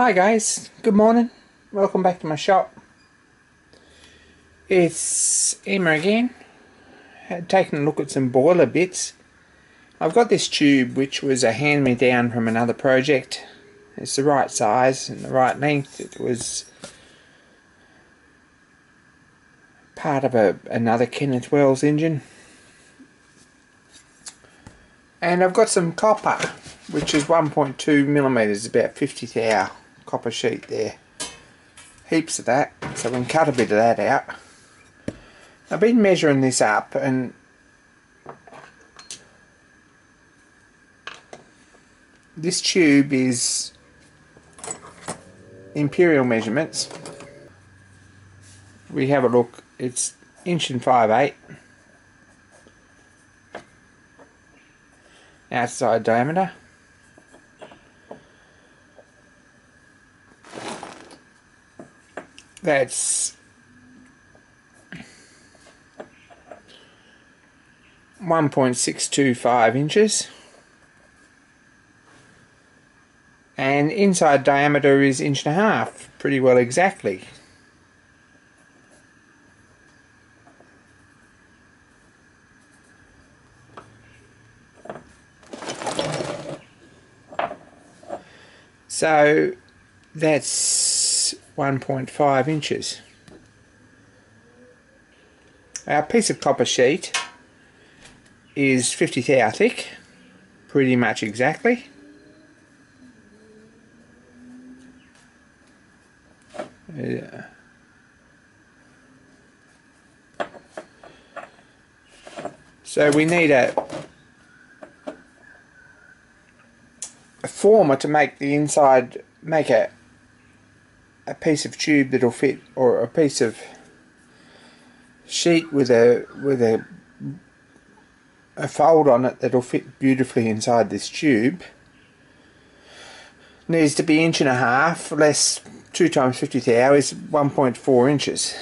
Hi guys, good morning. Welcome back to my shop. It's Emma again. Had taken a look at some boiler bits. I've got this tube which was a hand me down from another project. It's the right size and the right length. It was part of a, another Kenneth Wells engine. And I've got some copper, which is 1.2 millimeters, about 50 thou copper sheet there. Heaps of that, so we can cut a bit of that out. I've been measuring this up and this tube is imperial measurements. We have a look, it's inch and five eight. outside diameter. That's one point six two five inches. And inside diameter is inch and a half, pretty well exactly. So that's 1.5 inches. Our piece of copper sheet is 50 thou thick, pretty much exactly. Yeah. So we need a a former to make the inside make a a piece of tube that'll fit or a piece of sheet with a with a a fold on it that'll fit beautifully inside this tube. Needs to be inch and a half less 2 times 50 thou is 1.4 inches.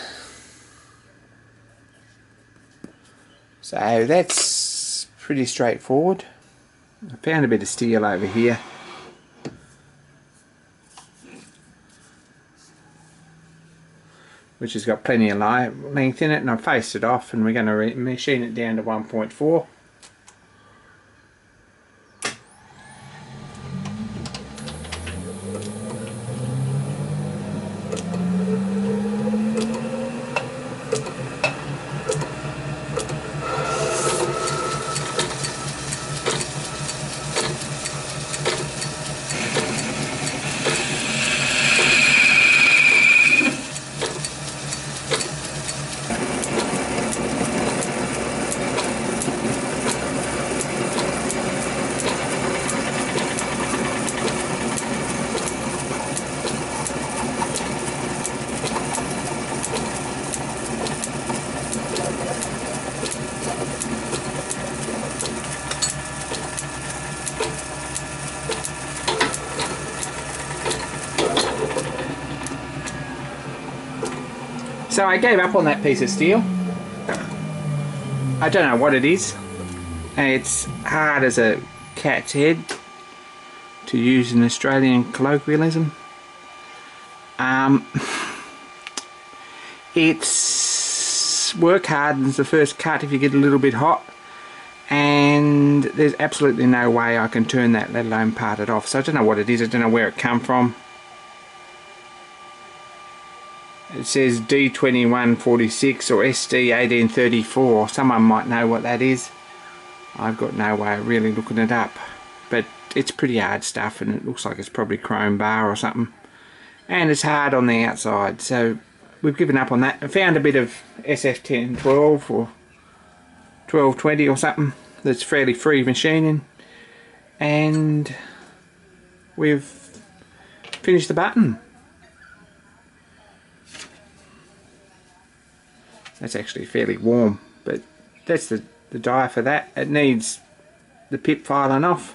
So that's pretty straightforward. I found a bit of steel over here. Which has got plenty of length in it and I've faced it off and we're going to machine it down to 1.4. So I gave up on that piece of steel. I don't know what it is. It's hard as a cat's head to use an Australian colloquialism. Um, it's work hardens the first cut if you get a little bit hot and there's absolutely no way I can turn that let alone part it off so I don't know what it is I don't know where it come from it says D2146 or SD1834 someone might know what that is. I've got no way of really looking it up but it's pretty hard stuff and it looks like it's probably chrome bar or something. And it's hard on the outside so we've given up on that. I found a bit of SF1012 or 1220 or something that's fairly free machining. And we've finished the button that's actually fairly warm but that's the, the die for that. It needs the pip filing off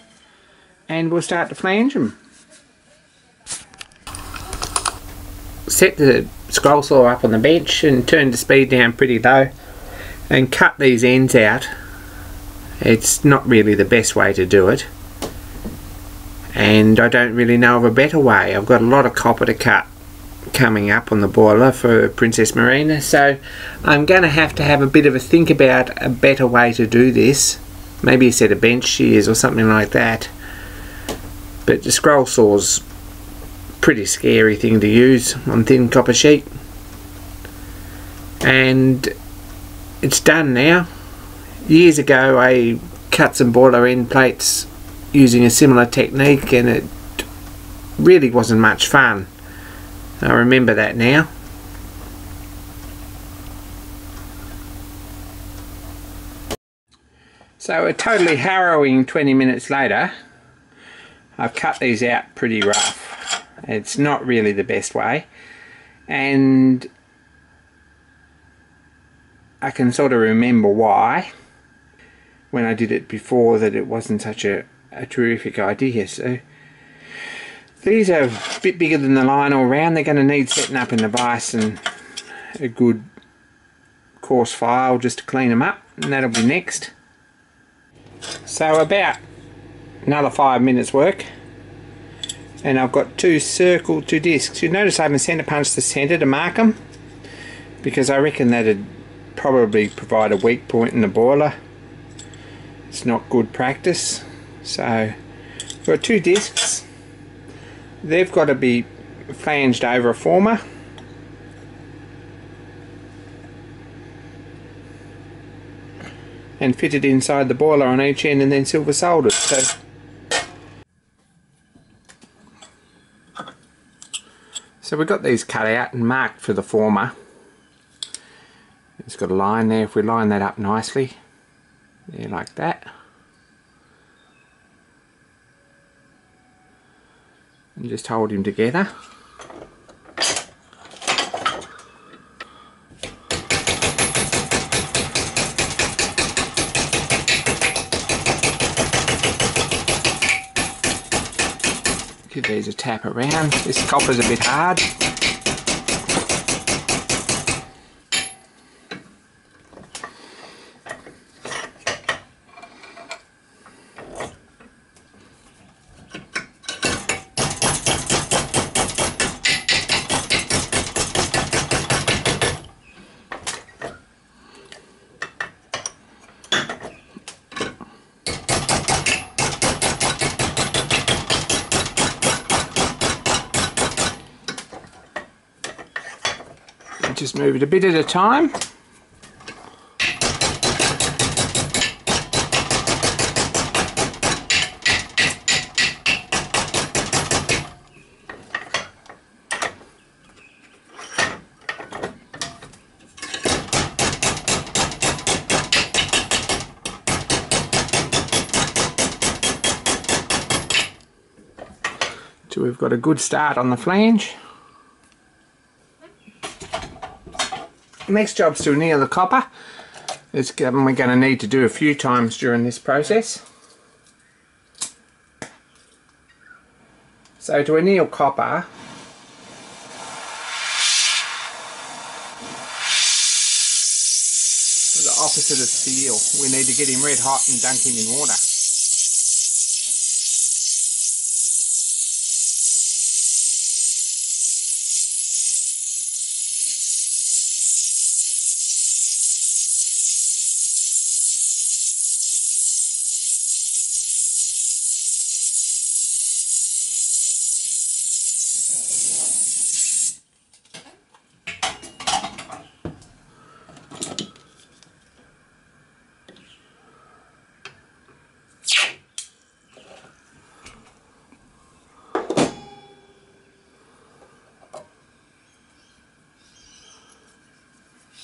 and we'll start to flange them set the scroll saw up on the bench and turn the speed down pretty low and cut these ends out. It's not really the best way to do it and I don't really know of a better way. I've got a lot of copper to cut coming up on the boiler for Princess Marina. So I'm going to have to have a bit of a think about a better way to do this. Maybe a set of bench shears or something like that. But the scroll saw's pretty scary thing to use on thin copper sheet. And it's done now. Years ago I cut some boiler end plates using a similar technique and it really wasn't much fun I remember that now. So a totally harrowing 20 minutes later, I've cut these out pretty rough. It's not really the best way. And I can sort of remember why when I did it before that it wasn't such a, a terrific idea. So these are a bit bigger than the line all round. They're going to need setting up in the vise and a good coarse file just to clean them up. And that'll be next. So about another five minutes work. And I've got two circle, two discs. You notice I haven't centre punched the centre to mark them. Because I reckon that'd probably provide a weak point in the boiler. It's not good practice. So, I've got two discs they've got to be flanged over a former. And fitted inside the boiler on each end and then silver soldered so. So we've got these cut out and marked for the former. It's got a line there. If we line that up nicely there like that and just hold him together. Give these a tap around. This copper's a bit hard. Just move it a bit at a time. So we've got a good start on the flange. Next job's to anneal the copper. It's um, we're going to need to do a few times during this process. So to anneal copper, the opposite of steel, we need to get him red hot and dunk him in water.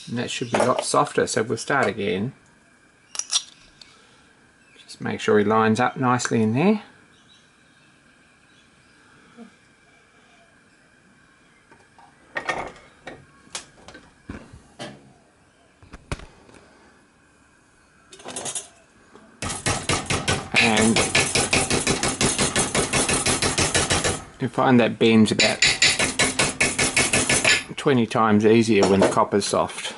And that should be a lot softer. So we'll start again. Just make sure he lines up nicely in there. And you find that bends about 20 times easier when the copper's soft.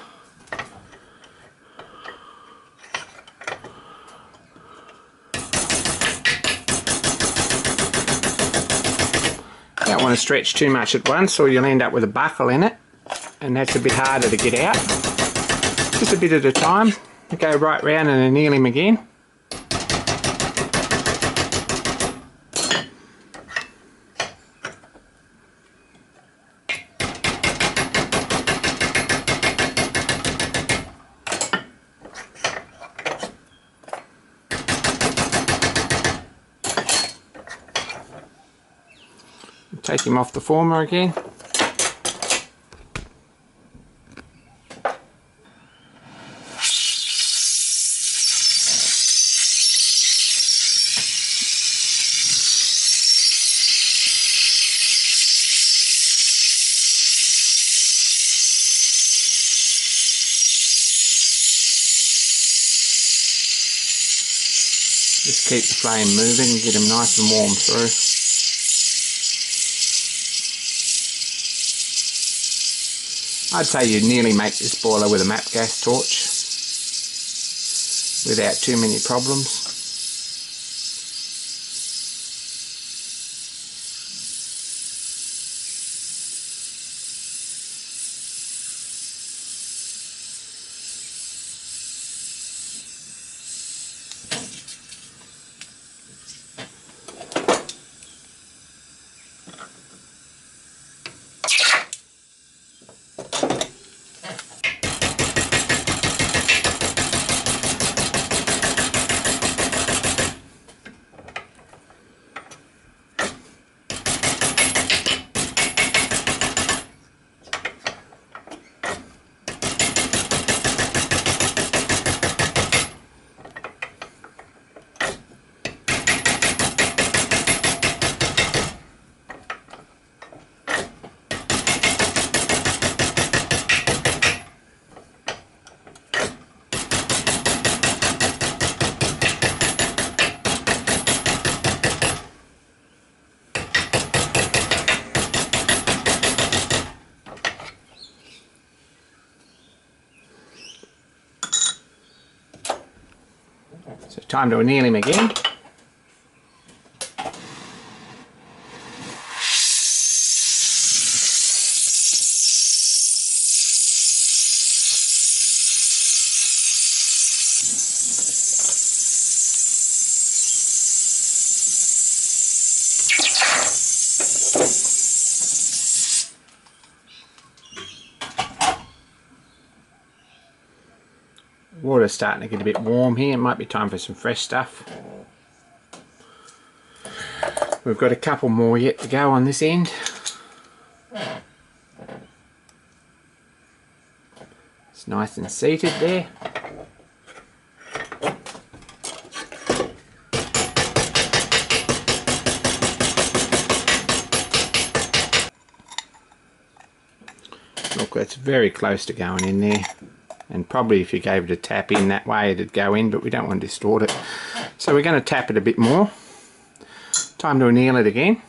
Want to stretch too much at once or you'll end up with a buckle in it and that's a bit harder to get out. Just a bit at a time. Go right round and anneal him again. Take him off the former again. Just keep the flame moving and get them nice and warm through. I'd say you'd nearly make this boiler with a MAPP gas torch without too many problems. So time to anneal him again. Water's starting to get a bit warm here. It might be time for some fresh stuff. We've got a couple more yet to go on this end. It's nice and seated there. Look, that's very close to going in there and probably if you gave it a tap in that way it'd go in but we don't want to distort it. So we're going to tap it a bit more. Time to anneal it again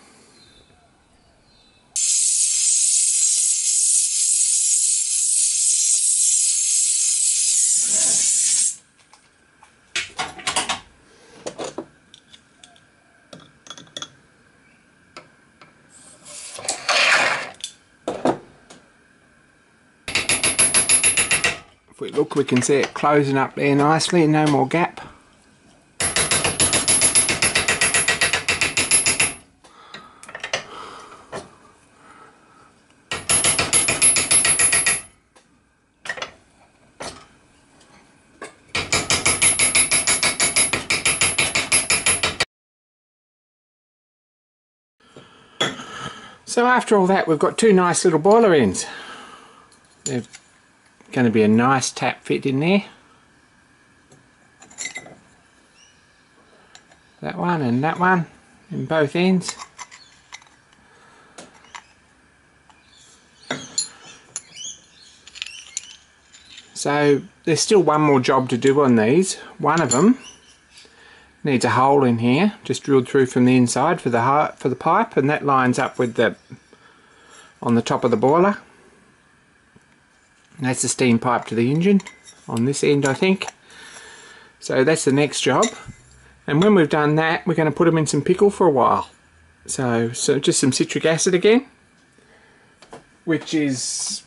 look we can see it closing up there nicely no more gap So after all that we've got two nice little boiler ends. They've going to be a nice tap fit in there. That one and that one in both ends. So there's still one more job to do on these. One of them needs a hole in here just drilled through from the inside for the for the pipe and that lines up with the on the top of the boiler and that's the steam pipe to the engine on this end I think. So that's the next job. And when we've done that, we're going to put them in some pickle for a while. So, so just some citric acid again, which is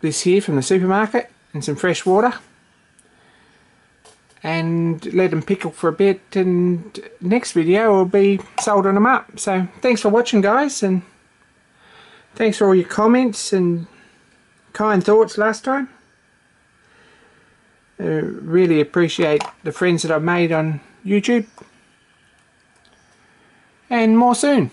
this here from the supermarket, and some fresh water. And let them pickle for a bit, and next video will be soldering them up. So, thanks for watching, guys, and thanks for all your comments and kind thoughts last time. Uh, really appreciate the friends that I've made on YouTube. And more soon.